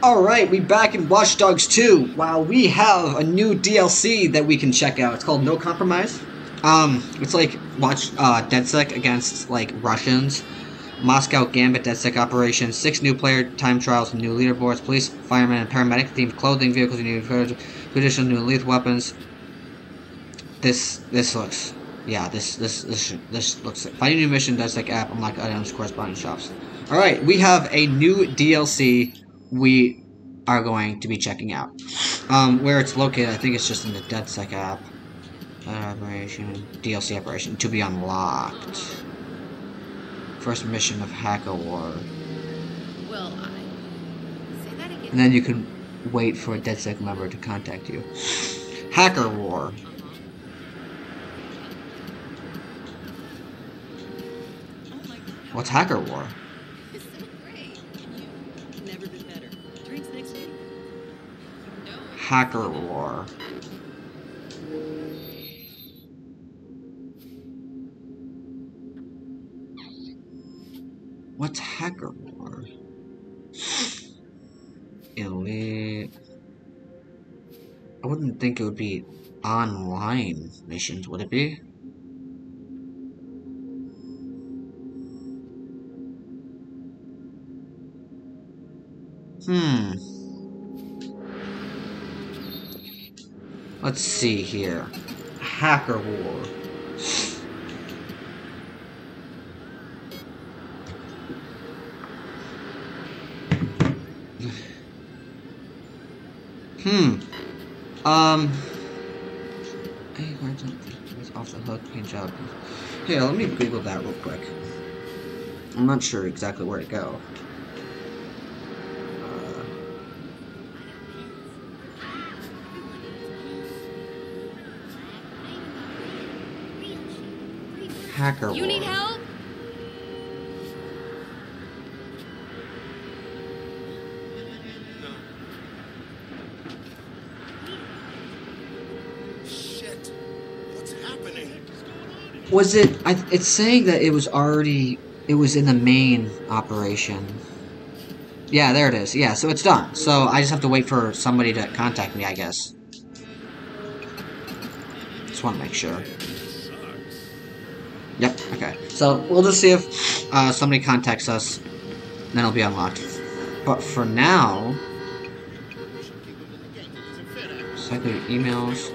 Alright, we back in Watch Dogs 2. Wow, we have a new DLC that we can check out. It's called No Compromise. Um, it's like watch uh DedSec against like Russians. Moscow Gambit DedSec operation, six new player time trials, new leaderboards, police, firemen, and paramedic themed clothing, vehicles, new additional new lethal weapons. This this looks yeah, this this this this looks like find a new mission DedSec app, unlock items, corresponding shops. Alright, we have a new DLC we are going to be checking out. Um, where it's located, I think it's just in the DedSec app. Operation, DLC operation, to be unlocked. First mission of Hacker War. Well, I say that again. And then you can wait for a DedSec member to contact you. Hacker War. Oh my god, What's Hacker War? Hacker War. What's Hacker War? Elite. I wouldn't think it would be online missions, would it be? Hmm. Let's see here. Hacker War. Hmm. Um. It's off the hook. Good job. Here, let me Google that real quick. I'm not sure exactly where to go. Hacker You need help? Shit. What's happening? Was it? I, it's saying that it was already. It was in the main operation. Yeah, there it is. Yeah, so it's done. So I just have to wait for somebody to contact me, I guess. Just want to make sure. So we'll just see if uh, somebody contacts us, then it'll be unlocked. But for now, cycle your emails.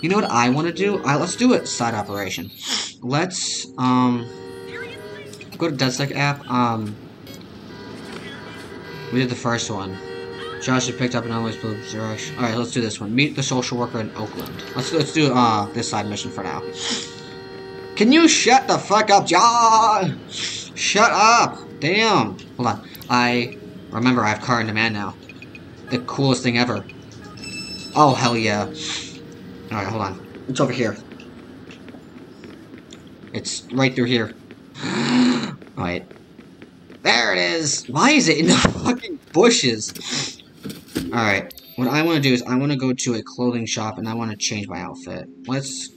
You know what I want to do? Uh, let's do it side operation. Let's um go to DedSec app. Um, we did the first one. Josh had picked up an always blue zero. All right, let's do this one. Meet the social worker in Oakland. Let's let's do uh this side mission for now. Can you shut the fuck up, John? Shut up! Damn. Hold on. I remember I have car in demand now. The coolest thing ever. Oh hell yeah. Alright, hold on. It's over here. It's right through here. Alright. There it is! Why is it in the fucking bushes? Alright. What I want to do is I want to go to a clothing shop and I want to change my outfit. Let's...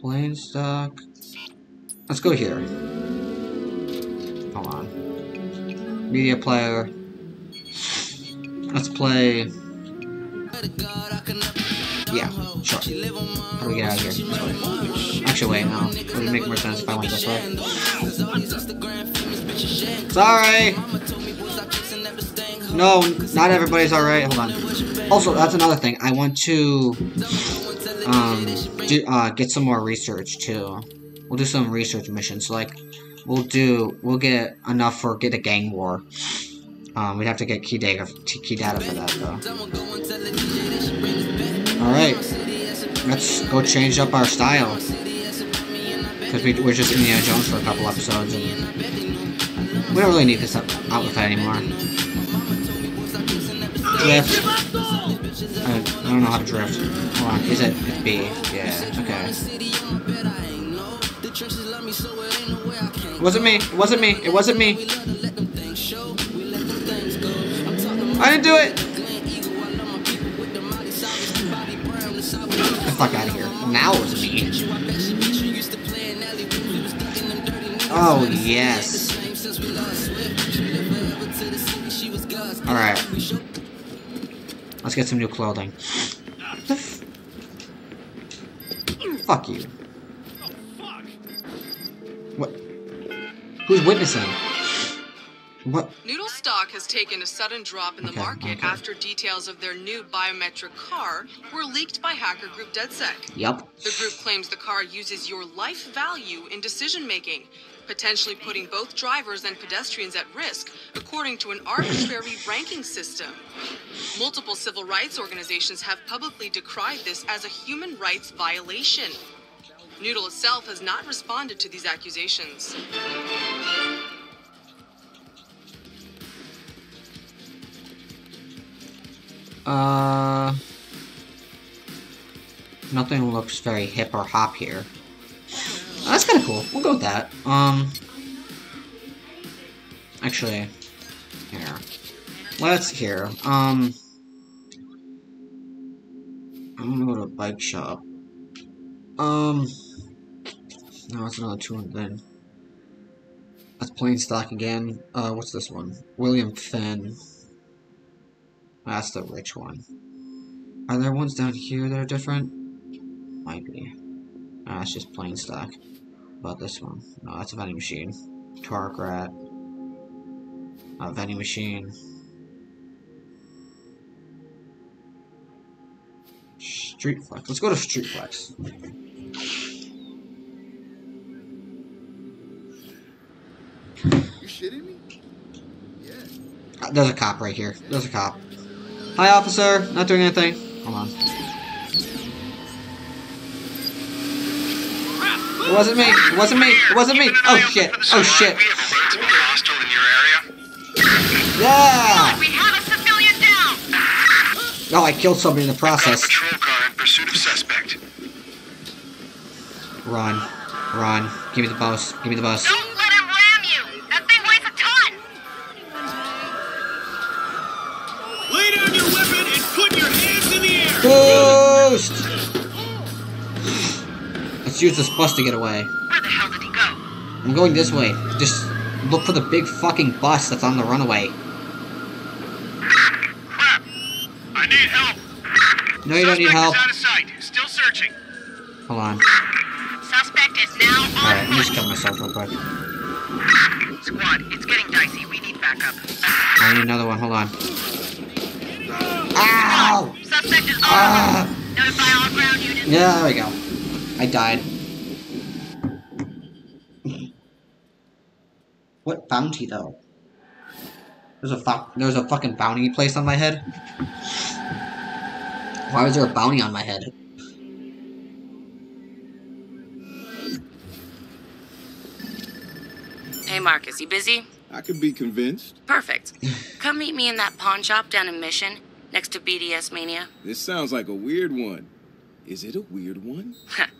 Plain stock... Let's go here. Hold on. Media player. Let's play... Yeah, sure. How do we get out of here? Actually, wait, no. It would make more sense if I went this way. Sorry! No, not everybody's alright. Hold on. Also, that's another thing. I want to um do, uh, get some more research too. We'll do some research missions. Like, we'll do we'll get enough for get a gang war. Um, we'd have to get key data key data for that though. All right, let's go change up our style because we, we're just Indiana Jones for a couple episodes and we don't really need this outfit anymore. Drift. I, don't know how to drift. Hold on, is it? It's B. Yeah. Okay. It wasn't me. It wasn't me. It wasn't me. I didn't do it. The fuck out of here. Now it's me. Oh, yes. Alright. Let's get some new clothing. Fuck you. What? Who's witnessing? What? Nudle stock has taken a sudden drop in the Okay, market okay. after details of their new biometric car were leaked by hacker group DedSec. Yep. The group claims the car uses your life value in decision making, potentially putting both drivers and pedestrians at risk, according to an arbitrary ranking system. Multiple civil rights organizations have publicly decried this as a human rights violation. Nudle itself has not responded to these accusations. Uh. Nothing looks very hip or hop here. Cool. We'll go with that. Um. Actually, here. Let's here. Um. I'm gonna go to a bike shop. Um. No, that's another two and then. That's plain stock again. Uh, what's this one? William Finn. That's the rich one. Are there ones down here that are different? Might be. That's just plain stock. About this one. No, that's a vending machine. Torque rat. A vending machine. Street Flex. Let's go to Street Flex. You shitting me? Yeah. Uh, There's a cop right here. There's a cop. Hi, officer. Not doing anything. Hold on. It wasn't me. It wasn't me. It wasn't me. Oh shit. Oh shit. We have alerts of a hostile in your area. Yeah. We have a civilian down! Oh, I killed somebody in the process. patrol car in pursuit of suspect. Run. Run. Give me the bus. Give me the bus. Don't let him ram you! That thing weighs a ton! Lay down your weapon and put your hands in the air! Boost! Let's use this bus to get away. Where the hell did he go? I'm going this way. Just look for the big fucking bus that's on the runaway. Crap! I need help. No, you don't need help. is out of sight. Still searching. Hold on. Suspect is now on Alright, let me just kill myself real quick. Squad, it's getting dicey. We need backup. I need another one. Hold on. Ow! Suspect is on Ah! Notify all ground units. Yeah, there we go. I died. What bounty though? There's a fu- there's a fucking bounty placed on my head. Why was there a bounty on my head? Hey, Marcus, you busy? I could be convinced. Perfect. Come meet me in that pawn shop down in Mission, next to BDS Mania. This sounds like a weird one. Is it a weird one?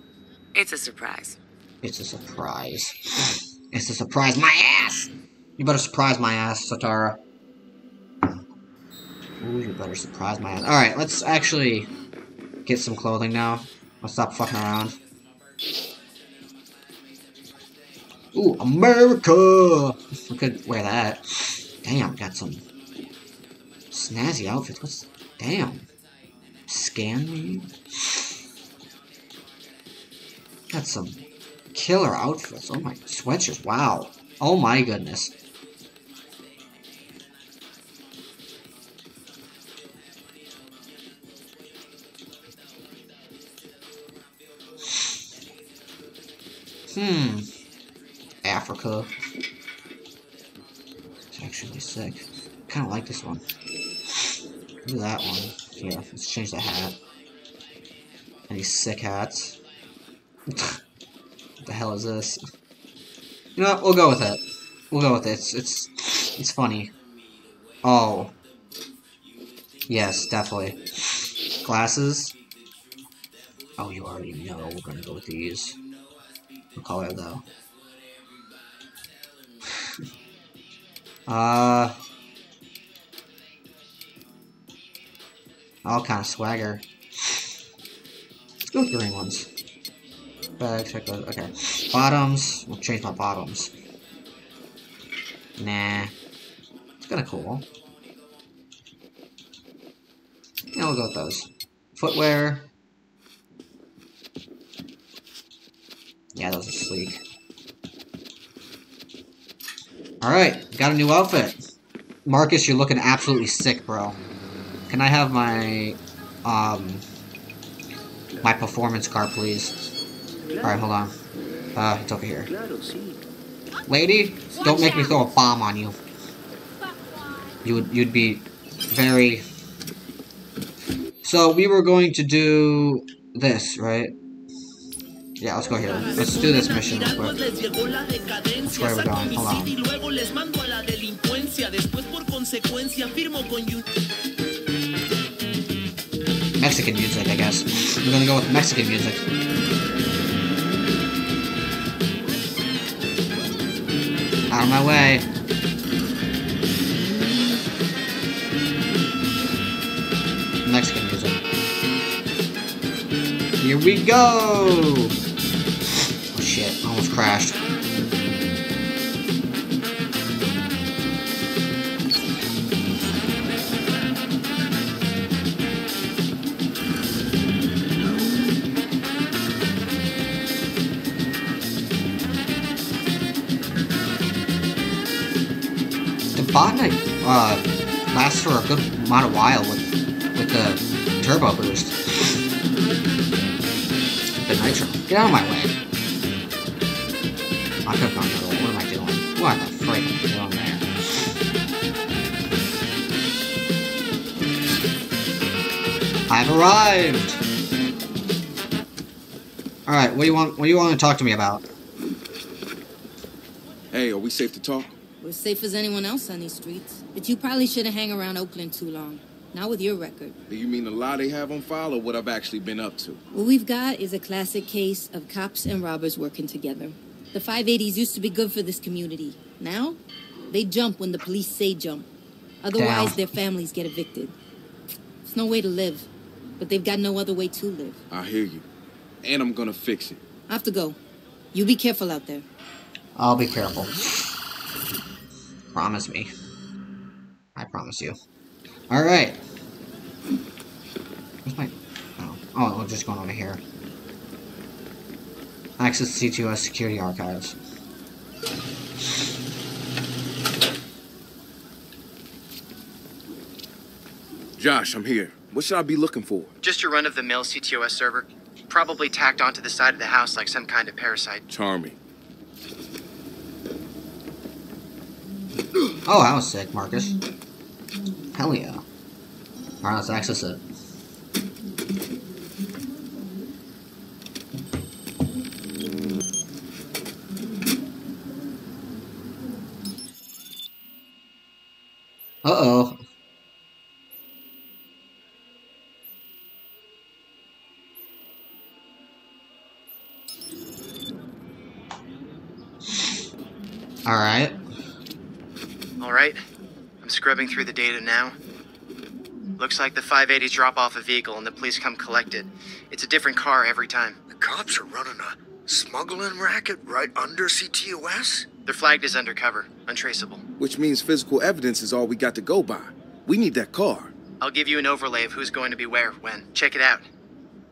It's a surprise. It's a surprise. It's a surprise my ass! You better surprise my ass, Sitara. Ooh, you better surprise my ass. Alright, let's actually get some clothing now. Let's stop fucking around. Ooh, America! We could wear that. Damn, got some snazzy outfits. What's... Damn. Scan me? Got some killer outfits. Oh my... Sweatshirts. Wow. Oh my goodness. Hmm. Africa. It's actually sick. Kind of like this one. Look at that one. Yeah, let's change the hat. Any sick hats. What the hell is this? You know what? We'll go with it. We'll go with it. It's it's, it's funny. Oh. Yes, definitely. Glasses. Oh, you already know we're gonna go with these. What color though? uh. All kind of swagger. Let's go with green ones. Bag, check those. Okay. Bottoms. We'll change my bottoms. Nah. It's kind of cool. Yeah, we'll go with those. Footwear. Yeah, those are sleek. Alright, got a new outfit. Marcus, you're looking absolutely sick, bro. Can I have my, um, my performance car, please? Alright, hold on. Uh, it's over here. Lady, don't make me throw a bomb on you. You would, you'd be very... So, we were going to do this, right? Yeah, let's go here. Let's do this mission real quick. Where we're going. Hold on. Mexican music, I guess. We're gonna go with Mexican music. Out of my way. Mexican music. Here we go! Oh shit, almost crashed. The uh, lasts for a good amount of while with with the turbo boost. The nitro. Get out of my way. I could gone the. What am I doing? What the frick am I doing there? I've arrived! Alright, what do you want what do you want to talk to me about? Hey, are we safe to talk? We're safe as anyone else on these streets. But you probably shouldn't hang around Oakland too long. Not with your record. Do you mean the lie they have on file or what I've actually been up to? What we've got is a classic case of cops and robbers working together. The 580s used to be good for this community. Now, they jump when the police say jump. Otherwise, Damn. their families get evicted. It's no way to live, but they've got no other way to live. I hear you. And I'm gonna fix it. I have to go. You be careful out there. I'll be careful. Promise me. I promise you. Alright. Where's my... Oh, oh, we're just going over here. Access CTOS security archives. Josh, I'm here. What should I be looking for? Just your run of the mill CTOS server. Probably tacked onto the side of the house like some kind of parasite. Charming. Oh, that was sick, Marcus. Hell yeah. Alright, let's access it. Uh-oh. Alright. All right. Scrubbing through the data now. Looks like the 580s drop off a vehicle and the police come collect it. It's a different car every time. The cops are running a smuggling racket right under CTOS? They're flagged as undercover, untraceable. Which means physical evidence is all we got to go by. We need that car. I'll give you an overlay of who's going to be where when. Check it out.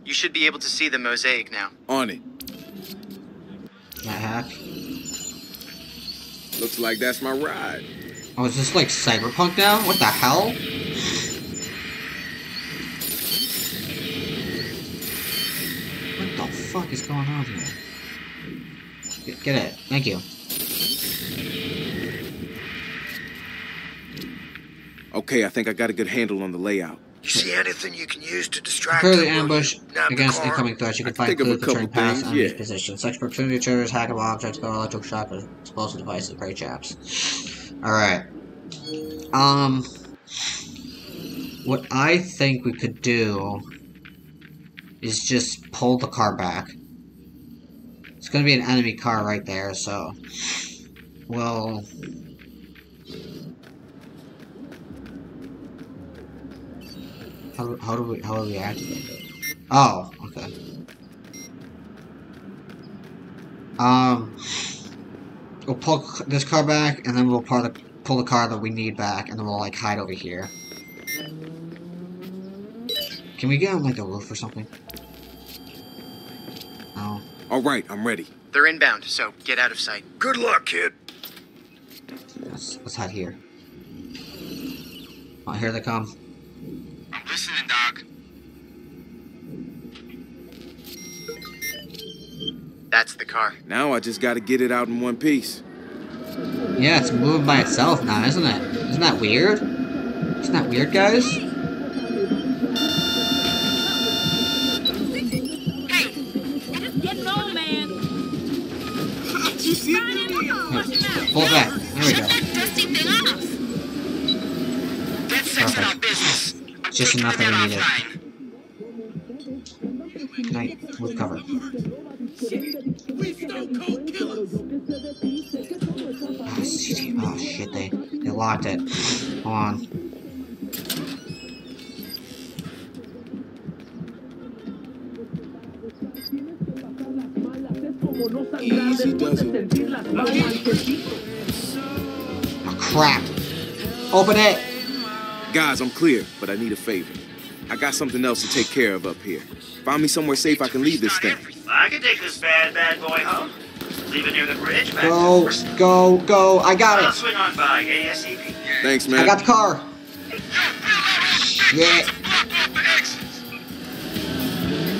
You should be able to see the mosaic now. On it. That hack. Looks like that's my ride. Oh, is this like cyberpunk now? What the hell? What the fuck is going on here? Get, get it. Thank you. Okay, I think I got a good handle on the layout. You see anything you can use to distract Prepare the ambush Nab the against car? incoming threats. You can I find think of clues a to couple turn past things, enemy's yeah. positions. Such proximity triggers, hackable objects, go electric shock, explosive devices. Great chaps. Alright. Um... What I think we could do is just pull the car back. It's gonna be an enemy car right there, so... Well... How, how do we how do we activate it? Oh, okay. Um, we'll pull this car back, and then we'll pull the pull the car that we need back, and then we'll like hide over here. Can we get on like a roof or something? No. All right, I'm ready. They're inbound, so get out of sight. Good luck, kid. Let's, let's head here. Oh, here they come. I'm listening, Doc. That's the car. Now I just gotta get it out in one piece. Yeah, it's moving by itself now, isn't it? Isn't that weird? Isn't that weird, guys? Getting old, man. Here, pull it back. There we go. Perfect. Just enough that we they locked it. Hold on. Easy does it. Oh, crap. Open it. Guys, I'm clear, but I need a favor. I got something else to take care of up here. Find me somewhere safe I can leave this thing. I can take this bad, bad boy home. Leave near the bridge back Go, go, go. I got I'll it. swing on by ASAP. Thanks, man. I got the car. Yeah.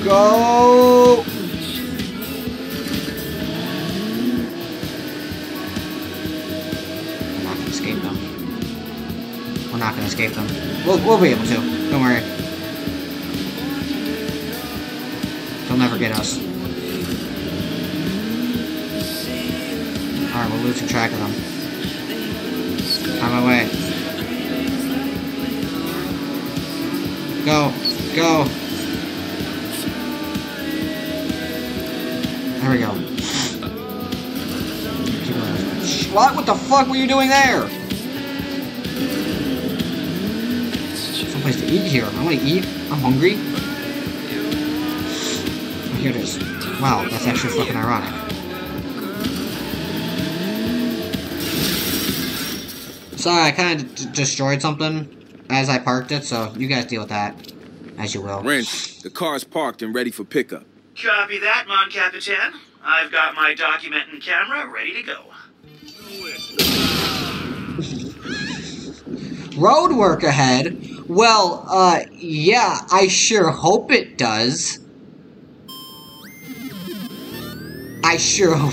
Go. We're not gonna escape them. We're not gonna escape them. We'll, we'll be able to. Don't worry. They'll never get us. Alright, we're losing track of them. On my way. Go. Go. There we go. What? What the fuck were you doing there? Someplace to eat here. I want to eat. I'm hungry. Oh, here it is. Wow, that's actually fucking ironic. Sorry, I kind of destroyed something as I parked it, so you guys deal with that as you will. Wrench, the car's parked and ready for pickup. Copy that, Mon Capitan. I've got my document and camera ready to go. Road work ahead? Well, uh, yeah, I sure hope it does. I sure hope.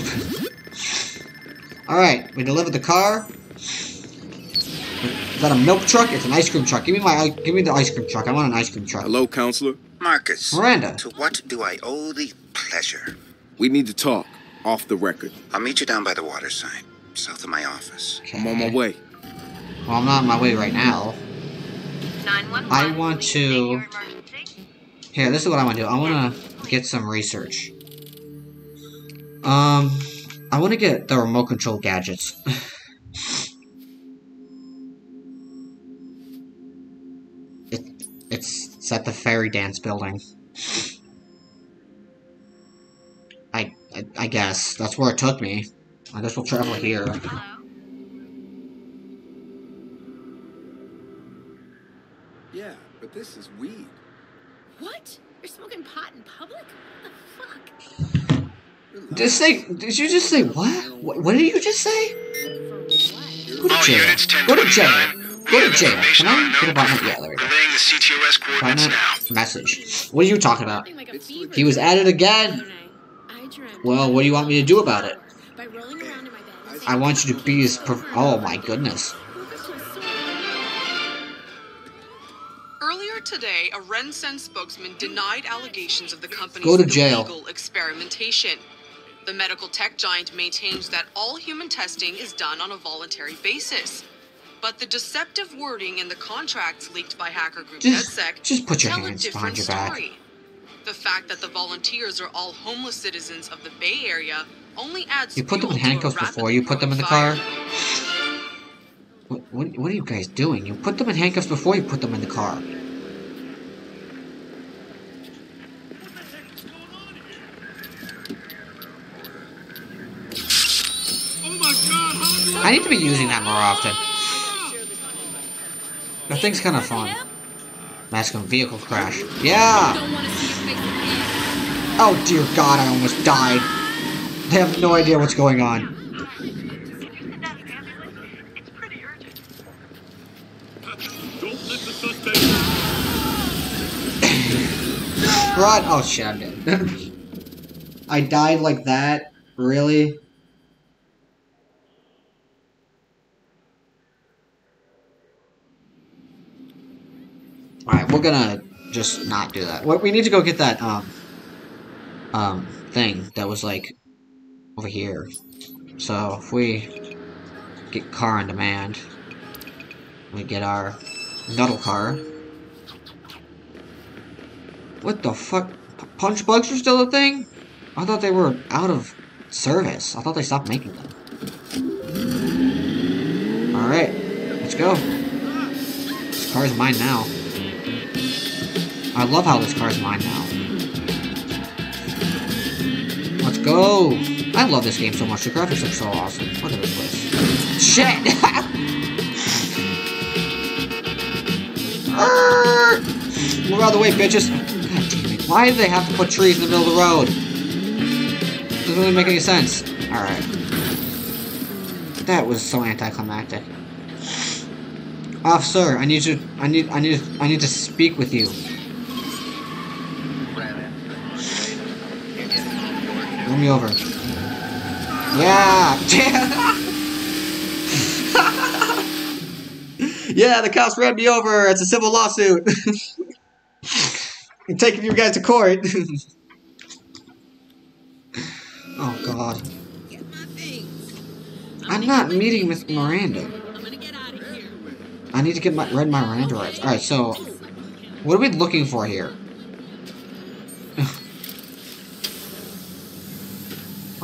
Alright, we delivered the car. Is that a milk truck? It's an ice cream truck. Give me my, give me the ice cream truck. I want an ice cream truck. Hello, counselor. Marcus. Miranda. To what do I owe the pleasure? We need to talk. Off the record. I'll meet you down by the waterside, south of my office. I'm on my way. Well, I'm not on my way right now. 911. I want to... Here, this is what I want to do. I want to get some research. Um, I want to get the remote control gadgets. it's, it's at the fairy dance building. I, I, I guess. That's where it took me. I guess we'll travel here. Yeah, but this is weed. What? You're smoking pot in public? What the fuck? Just say, did you just say what? What, what did you just say? Go to All jail. units, Go to jail. We Go to jail. information Can on get a known button? Yeah, there we go. Relaying the CTOS coordinates now. message. What are you talking about? Like a fever He was at it again. Well, what do you want me to do about it? by rolling around in my bed. I want you to be his. Prof- oh my goodness. Earlier today, a Rensen spokesman denied allegations of the company's Go to jail. illegal experimentation. The medical tech giant maintains that all human testing is done on a voluntary basis. But the deceptive wording in the contracts leaked by hacker group Just- DedSec just put your tell hands a different behind your back. story. The fact that the volunteers are all homeless citizens of the Bay Area only adds You put them in fuel to a handcuffs before you put them in the car. What, what, what are you guys doing? You put them in handcuffs before you put them in the car. I need to be using that more often. That thing's kind of fun. Mexican vehicle crash. Yeah! Oh dear god, I almost died. They have no idea what's going on. Run! Oh shit, I'm dead. I died like that? Really? Alright, we're gonna just not do that. We need to go get that, um, um, thing that was, like, over here. So, if we get car on demand, we get our Nudle car. What the fuck? P punch bugs are still a thing? I thought they were out of service. I thought they stopped making them. Alright, let's go. This car is mine now. I love how this car is mine now. Let's go! I love this game so much. The graphics look so awesome. Look at this place. Shit! Move out of the way, bitches! God damn it. Why do they have to put trees in the middle of the road? Doesn't really make any sense. Alright. That was so anticlimactic. Officer, I need you I need I need I need to speak with you. Me over. Yeah! yeah, the cops ran me over. It's a civil lawsuit. I'm taking you guys to court. oh god. I'm not meeting with Miranda. I need to get my read my Miranda rights. Alright, so what are we looking for here?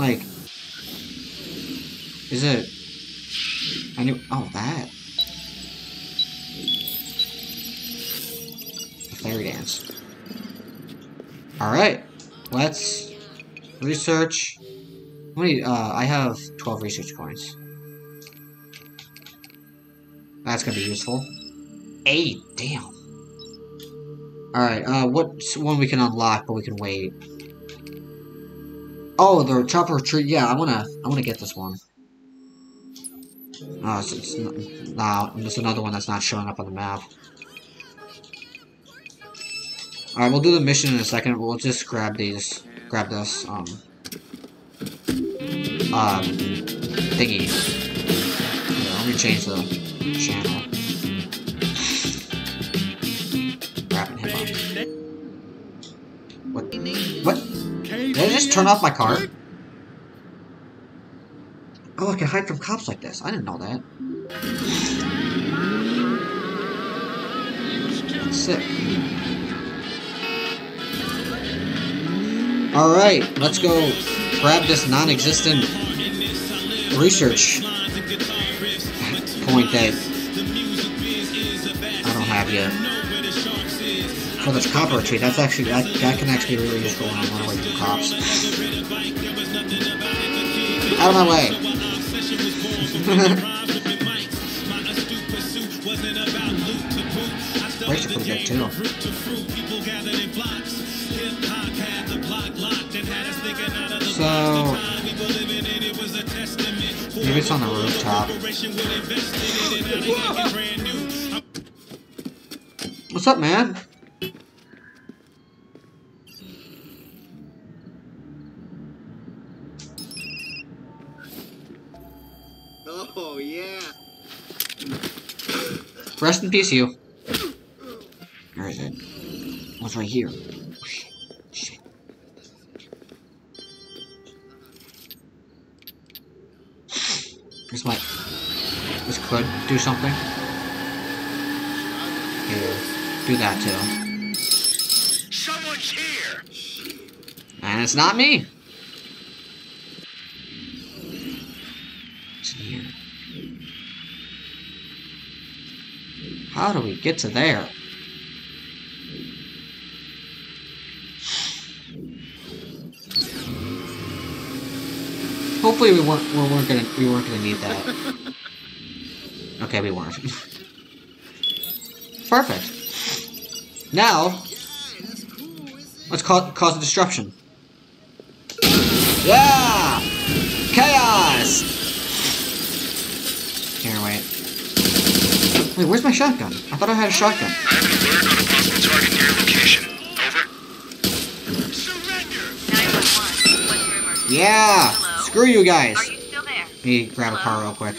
Like is it I knew oh that a fairy dance. Alright, let's research. Wait, uh, I have 12 research points. That's gonna be useful. Eight, damn. Alright, uh, what's one we can unlock, but we can wait? Oh, the chopper tree. Yeah, I wanna, I wanna get this one. Oh, it's, it's no, there's another one that's not showing up on the map. Alright, we'll do the mission in a second. We'll just grab these, grab this, um, um, thingy. Yeah, let me change the channel. Turn off my car? Oh, I can hide from cops like this. I didn't know that. That's sick. Alright, let's go grab this non-existent research point that I don't have yet. For this copper tree, that's actually that, that can actually be really useful when I'm running away from cops. Out of my way. Brakes are pretty good too. So maybe it's on the rooftop. What's up, man? Oh, yeah. Rest in peace, you. Where is it? What's right here? Oh, shit. This might. This could do something. Here. Do that too. Someone's here. And it's not me. It's. How do we get to there? Hopefully we weren't we weren't gonna we weren't gonna need that. Okay, we weren't. Perfect. Now, let's ca cause a disruption. Yeah! Chaos! Here, wait. Wait, where's my shotgun? I thought I had a shotgun. I have an alert on a possible target near your location. Over. Surrender. Yeah! Screw you guys! Are you still there? Let me grab a car real quick.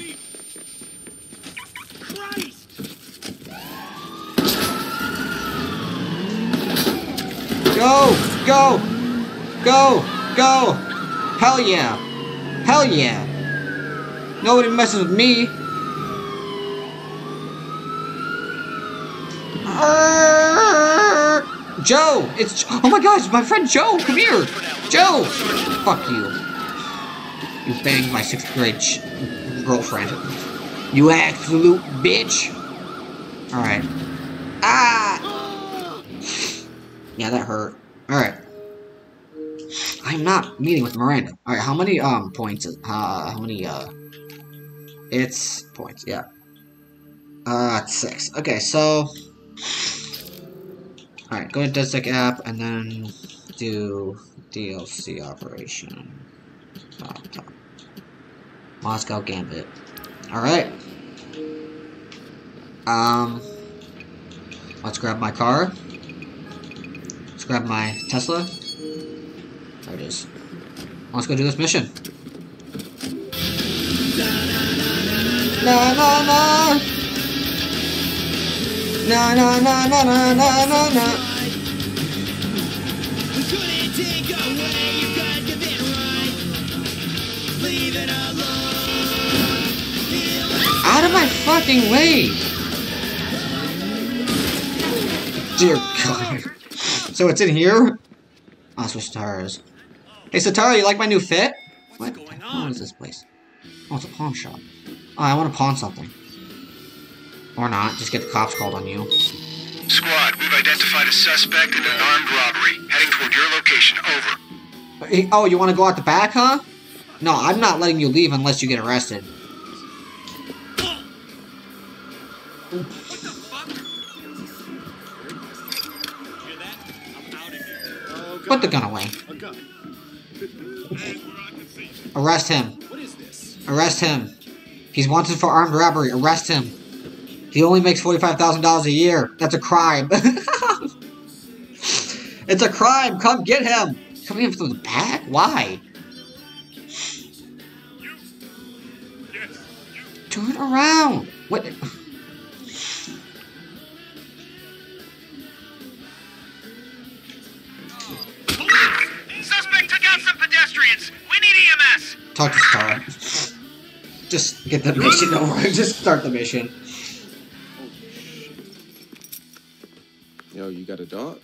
Go! Go! Go! Go! Hell yeah! Hell yeah! Nobody messes with me! Joe! It's oh my gosh, my friend Joe! Come here! Joe! Fuck you. You banged my sixth grade girlfriend. You absolute bitch! Alright. Ah! Yeah, that hurt. Alright. I'm not meeting with Miranda. Alright, how many, um, points, is, uh, how many, uh, it's points, yeah. Uh, it's six. Okay, so, alright, go to DedSec app, and then do DLC operation. Moscow Gambit. Alright. Um, let's grab my car. Let's grab my Tesla. There it is. Let's go do this mission. Na na na. Na na na na na na na na. Out of my fucking way! Dear God. So it's in here? Sitara is. Hey, Sitara, you like my new fit? What the hell is this place? Oh, it's a pawn shop. Oh, I want to pawn something. Or not, just get the cops called on you. Squad, we've identified a suspect in an armed robbery. Heading toward your location. Over. Oh, you want to go out the back, huh? No, I'm not letting you leave unless you get arrested. Put the gun away. Arrest him. Arrest him. He's wanted for armed robbery. Arrest him. He only makes $45,000 a year. That's a crime. it's a crime. Come get him. Coming in from the back? Why? Turn around. What? Suspect some pedestrians. We need EMS. Talk to Star. Just get the mission over. Just start the mission. Yo, you got a dog?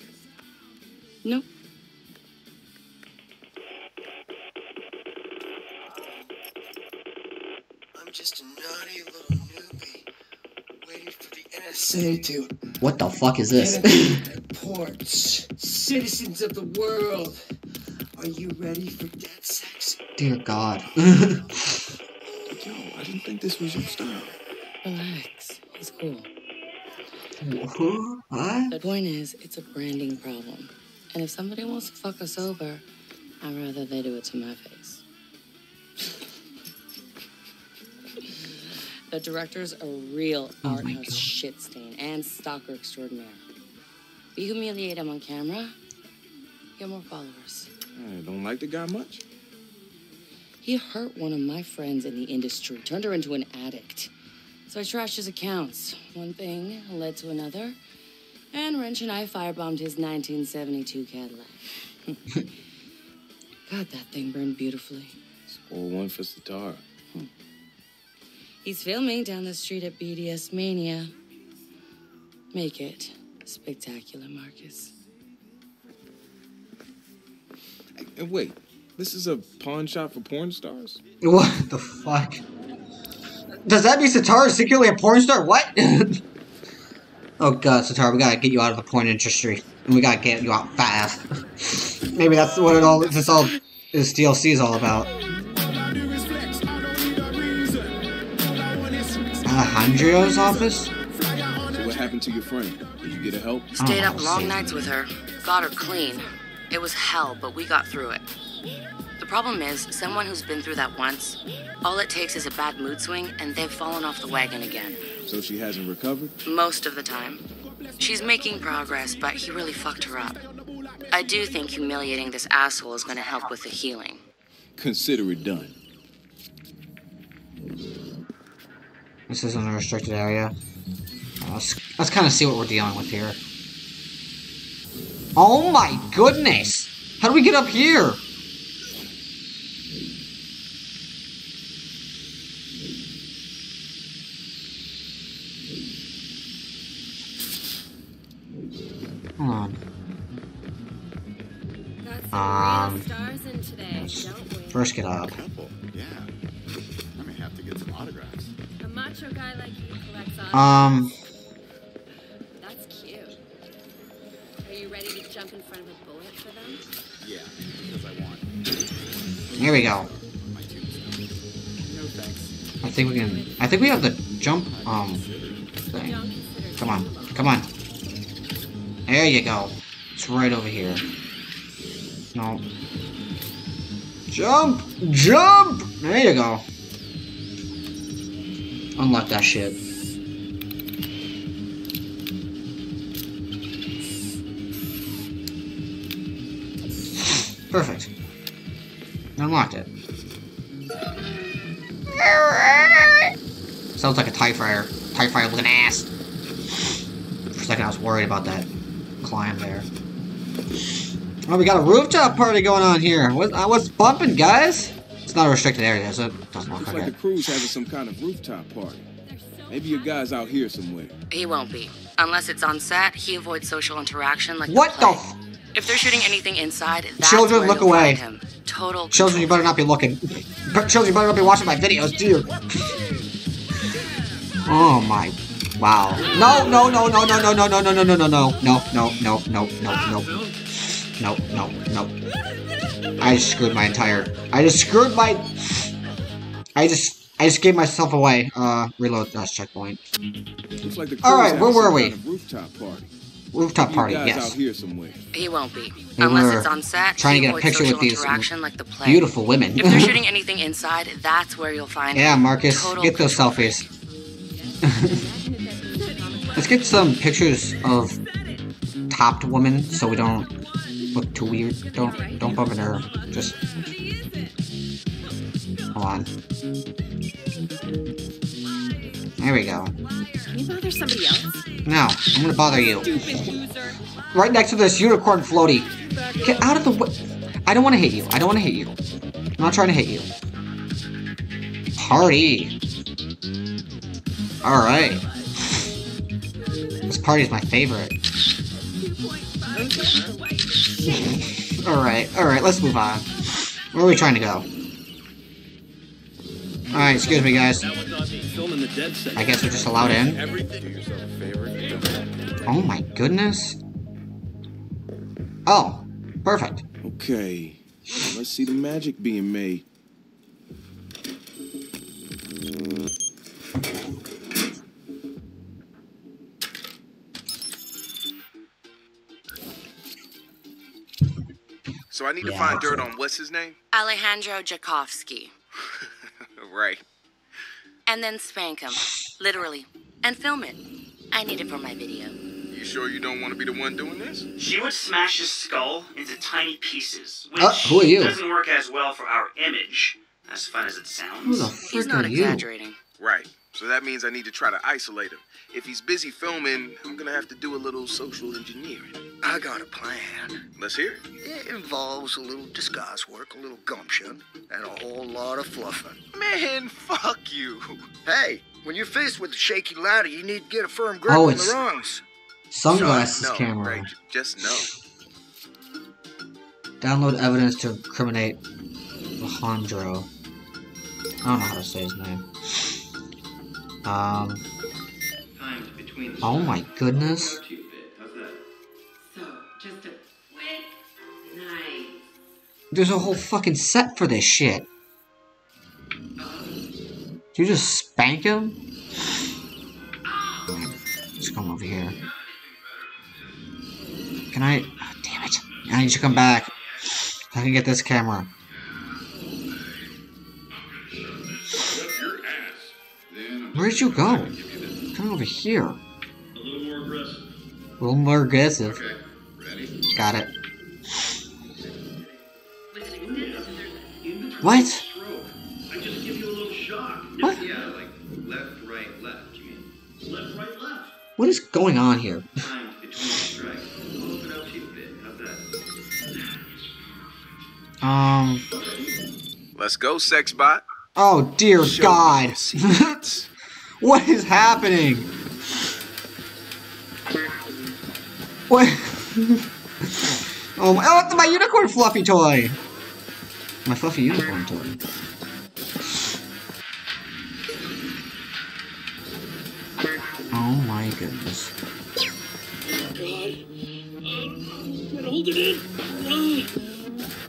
Nope. I'm just a naughty little newbie waiting for the NSA to What the fuck is this? ports. Citizens of the world, are you ready for dead sex? Dear God. Yo, I didn't think this was your style. Relax. It's cool. what? The point is, it's a branding problem. And if somebody wants to fuck us over, I'd rather they do it to my face. the director's a real Oh art my house shit stain and stalker extraordinaire. We humiliate him on camera, get more followers. I don't like the guy much. He hurt one of my friends in the industry, turned her into an addict. So I trashed his accounts. One thing led to another, and Wrench and I firebombed his 1972 Cadillac. God, that thing burned beautifully. Score one for Sitara. He's filming down the street at BDS Mania. Make it spectacular, Marcus. Wait, this is a pawn shop for porn stars? What the fuck? Does that mean Satar is secretly a porn star? What? oh god, Satar, we gotta get you out of the porn industry. And we gotta get you out fast. Maybe that's what it all this all this DLC is all about. Alejandro's office? So what happened to your friend? Did you get her help? Stayed up oh, long nights with her. Got her clean. It was hell, but we got through it. The problem is, someone who's been through that once, all it takes is a bad mood swing and they've fallen off the wagon again. So she hasn't recovered? Most of the time. She's making progress, but he really fucked her up. I do think humiliating this asshole is gonna help with the healing. Consider it done. This isn't a restricted area. Uh, let's let's kind of see what we're dealing with here. Oh my goodness! How do we get up here? Hold on. Um, Stars in today, don't we? first get up. Yeah. I may have to get some autographs. A macho guy like you collects autographs. Um, here we go. My tombstone. No thanks. I think we can. I think we have the jump um thing. Come on, come on. There you go. It's right over here. No. Jump! Jump! There you go. Unlock that shit. Perfect. Unlocked it. Sounds like a TIE fighter. TIE fighter looking ass. For a second I was worried about that climb there. Oh, we got a rooftop party going on here. What, uh, what's bumping, guys? It's not a restricted area, is it? Doesn't look Looks like like the crew's having some kind of rooftop party. Maybe your guy's out here somewhere. He won't be. Unless it's on set, he avoids social interaction like What the the plague. If they're shooting anything inside, that's Children, where look away. find him. Total Children, you better not be looking. Children, you better not be watching my videos, dear. Oh my. Wow. No, no, no, no, no, no, no, no, no, no, no, no, no, no, no, no, no, no, no. No, no, no. I just screwed my entire. I just screwed my. I just. I just gave myself away. Uh, reload dash checkpoint. Looks like the All right, where were we? rooftop party. Rooftop party, your guy's yes. out here somewhere. He won't be. We Unless were it's on set, trying to get a picture with these like the. Beautiful women. If they're shooting anything inside, that's where you'll find Yeah. Marcus, Total get those selfies. Let's get some pictures of topped women so we don't look too weird. Don't don't bump into her. Just hold on. There we go. Can you bother somebody else? Now I'm gonna bother you. Right next to this unicorn floaty. Get out of the way. I don't want to hit you. I don't want to hit you. I'm not trying to hit you. Party. All right. This party is my favorite. all right, all right. Let's move on. Where are we trying to go? All right, excuse me, guys. I guess we're just allowed in. Oh my goodness. Oh, perfect. Okay. Let's see the magic being made. So I need to find okay. dirt on what's his name? Alejandro Jakovsky. right. And then spank him. Literally. And film it. I need it for my video. You sure you don't want to be the one doing this? She would smash his skull into tiny pieces, which Uh, who are you? doesn't work as well for our image. As fun as it sounds. Who the He's frick not are you? exaggerating. Right. So that means I need to try to isolate him. If he's busy filming, I'm gonna have to do a little social engineering. I got a plan. Let's hear it. It involves a little disguise work, a little gumption, and a whole lot of fluffing. Man, fuck you. Hey, when you're faced with a shaky ladder, you need to get a firm grip Oh, on it's the rungs. Sunglasses no, camera. Right, just no. Download evidence to incriminate Alejandro. I don't know how to say his name. Um. Oh my goodness. There's a whole fucking set for this shit. You just spank him? Just come over here. Can I? oh, damn it! I need to come back. I can get this camera. Where'd you go? Come over here. A little more aggressive. A little more aggressive. Got it. What? I just give you a little shock. What? Yeah, like left, right, left, you mean? Left, right, left. What is going on here? Timed between strikes. I'll open up to you a bit. How's that? Um. Let's go, sex bot. Oh dear Show me God! what is happening? What? oh my! Oh, my unicorn fluffy toy. My fluffy unicorn toy. Oh my goodness. hold it in.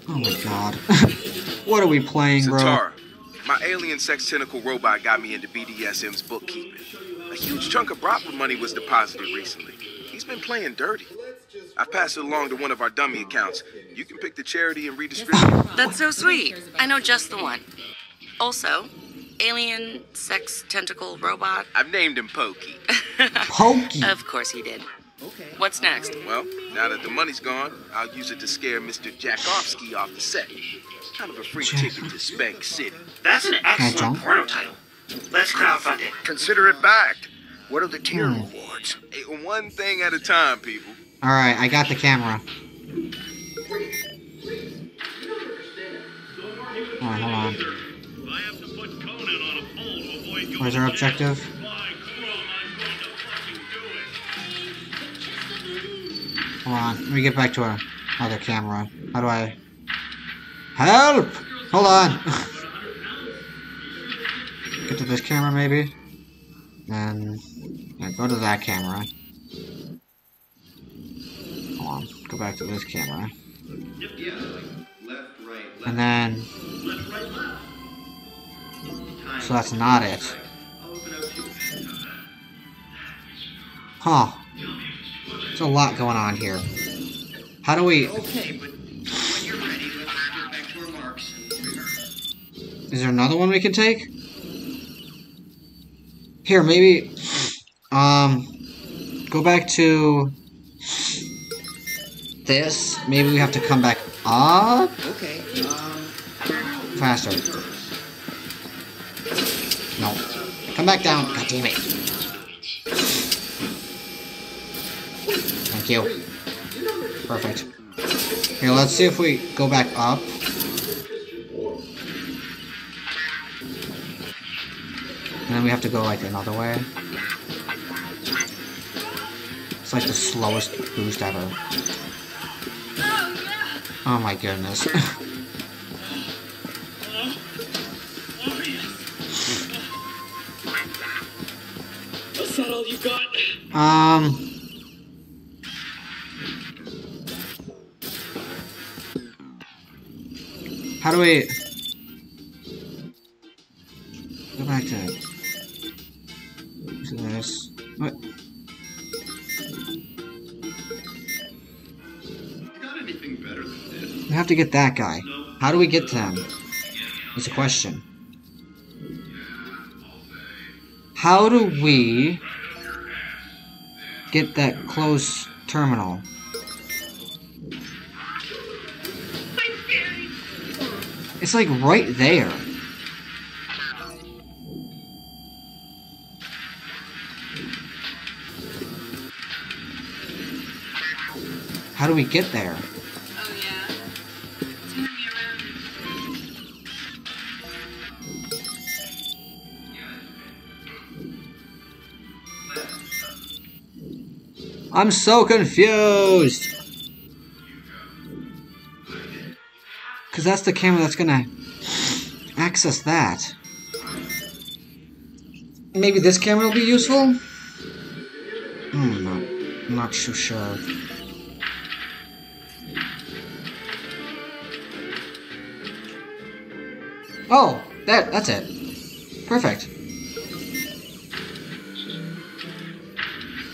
Oh my god. what are we playing, bro? Sitara, my alien sex tentacle robot got me into BDSM's bookkeeping. A huge chunk of Brockwood money was deposited recently. He's been playing dirty. I passed it along to one of our dummy accounts. You can pick the charity and redistribute. That's so sweet. I know just the one. Also, alien sex tentacle robot. I've named him Pokey. Pokey. Of course he did. Okay. What's next? Well, now that the money's gone, I'll use it to scare Mr. Jakovsky off the set. Kind of a free ticket to Spank City. That's an excellent jump? porno title. Let's crowdfund it. Consider it backed. What are the tier hmm. rewards? Hey, one thing at a time, people. Alright, I got the camera. Alright, hold on. I have to put Conan on a pole to avoid going Where's our objective? Why, Chrome, I'm going to fucking do it. Hold on, let me get back to our other camera. How do I... Help! Hold on! get to this camera, maybe? Then... yeah, go to that camera. Hold on, go back to this camera. And then... So that's not it. Huh. There's a lot going on here. How do we... Okay, Is there another one we can take? Here, maybe... Um... Go back to... This. Maybe we have to come back up? Okay, um, Faster. No. Come back down. God damn it. Thank you. Perfect. Here, let's see if we go back up. Then we have to go like another way. It's like the slowest boost ever. Oh my goodness. Is that all you got? Um. How do we to get that guy. How do we get to him? It's a question. How do we get that close terminal? It's like right there. How do we get there? I'm so confused. Cause that's the camera that's gonna access that. Maybe this camera will be useful? Hmm, not, I'm not too sure. Oh, that that's it. Perfect.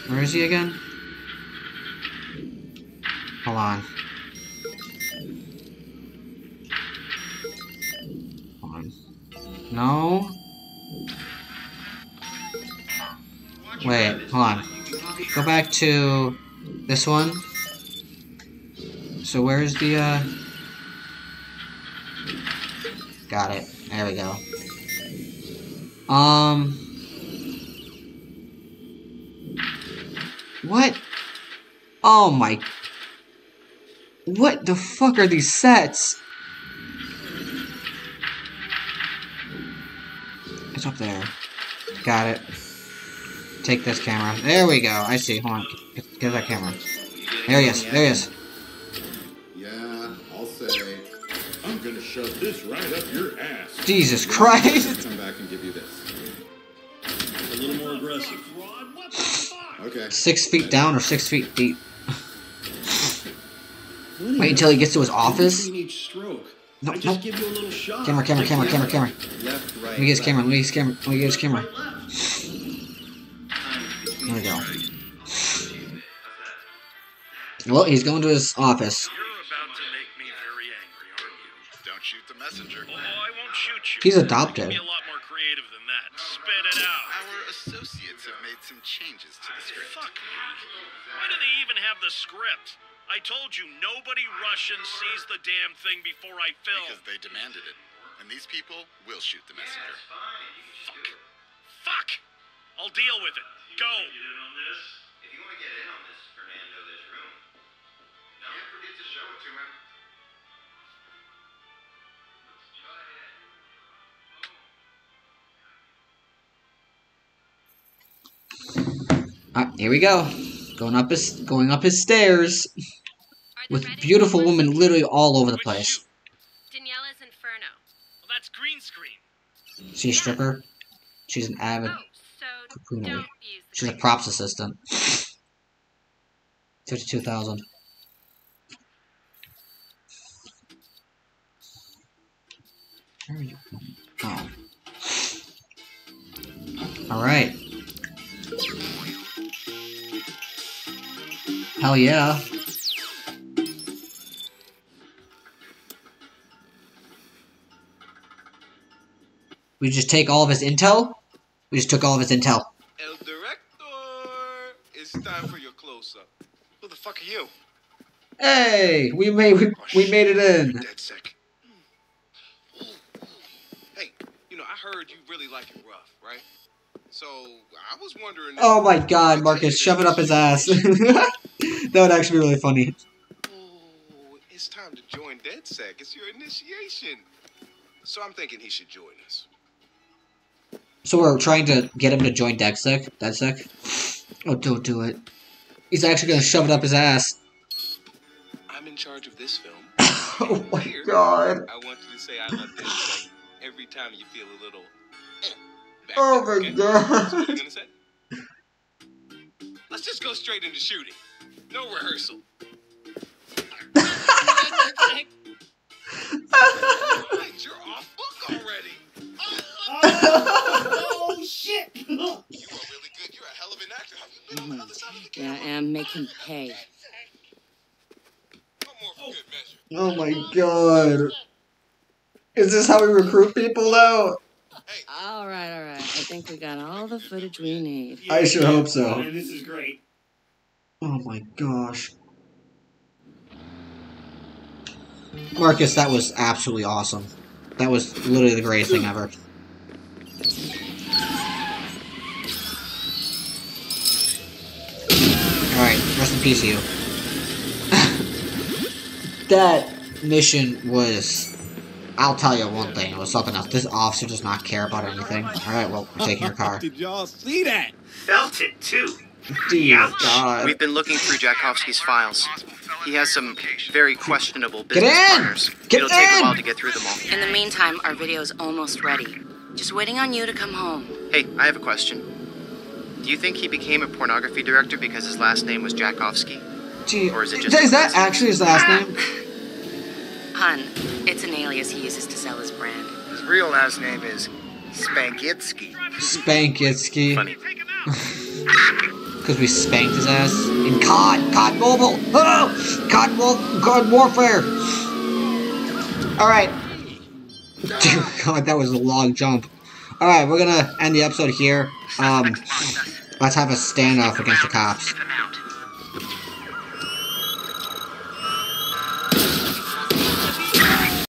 Where is he again? Hold on. Hold on. No. Wait, hold on. Go back to this one. So where's the, uh... Got it. There we go. Um... What? Oh my... What the fuck are these sets? It's up there. Got it. Take this camera. There we go. I see. Hold on. Get, get that camera. There he is. There he is. Yeah, I'll say. I'm gonna shove this right up your ass. Jesus Christ! Come back and give you this. A little more aggressive. Okay. Six feet down or six feet deep? Wait until he gets to his office? Between each stroke. No, no. give you a little shot. Camera, camera, camera, camera, camera. Left, right. Let me get his camera. Let me get his camera. Let me get his camera. There we go. Well, he's going to his office. Don't shoot the messenger. Oh, I won't shoot you. He's adopted. Be a lot more creative than that. Spit it out. Our associates have made some changes to the script. Fuck. Why do they even have the script? I told you nobody Russian sees the damn thing before I film. Because they demanded it. And these people will shoot the messenger. Fuck. Fuck. I'll deal with it. Go. If you want to get in on this, Fernando, there's room. No? Can't forget to show it to him. Ah, here we go. Going up his going up his stairs with beautiful women literally all over the place. Daniela's Inferno. Well, that's green screen. She's a stripper. She's an avid cocoonery. She's a props assistant. Fifty-two thousand. Where are you? Oh. All right. Hell yeah. We just take all of his intel? We just took all of his intel. El Director, it's time for your close-up. Who the fuck are you? Hey, we made we, oh, we made it in. DedSec. Hey, you know, I heard you really like it rough, right? So, I was wondering... Oh my god, Marcus, shove it up his ass. that would actually be really funny. Oh, it's time to join DedSec. It's your initiation. So I'm thinking he should join us. So we're trying to get him to join DedSec? DedSec? Oh, don't do it. He's actually gonna shove it up his ass. I'm in charge of this film. oh my god. I want you to say I love DedSec every time you feel a little... Oh my okay? god. So what you gonna say? Let's just go straight into shooting. No rehearsal. Right, you're off book already. Oh, oh, shit! You are really good. You're a hell of an actor. Have you been on the other side of the Yeah, and make him pay. Oh my god. Is this how we recruit people now? All right, all right. I think we got all the footage we need. I sure hope so. Man, this is great. Oh my gosh. Marcus, that was absolutely awesome. That was literally the greatest thing ever. Alright, rest in peace, you. that mission was. I'll tell you one thing, it was something else. This officer does not care about anything. Alright, well, we're taking your car. Did y'all see that? Felt it, too. Dear God. We've been looking through Jakovsky's files. He has some very questionable Get business in! partners. Get It'll take in! a while to get through them all. In the meantime, our video's almost ready. Just waiting on you to come home. Hey, I have a question. Do you think he became a pornography director because his last name was Jakovsky? Gee, Or is it just is that actually his last ah. name? Hun, it's an alias he uses to sell his brand. His real last name is Spankitsky. Spankitsky. Funny. Because we spanked his ass. In COD! COD Mobile! Oh! COD, Wo- COD Warfare! Alright. Dear God, that was a long jump. Alright, we're gonna end the episode here. Um, let's have a standoff against the cops.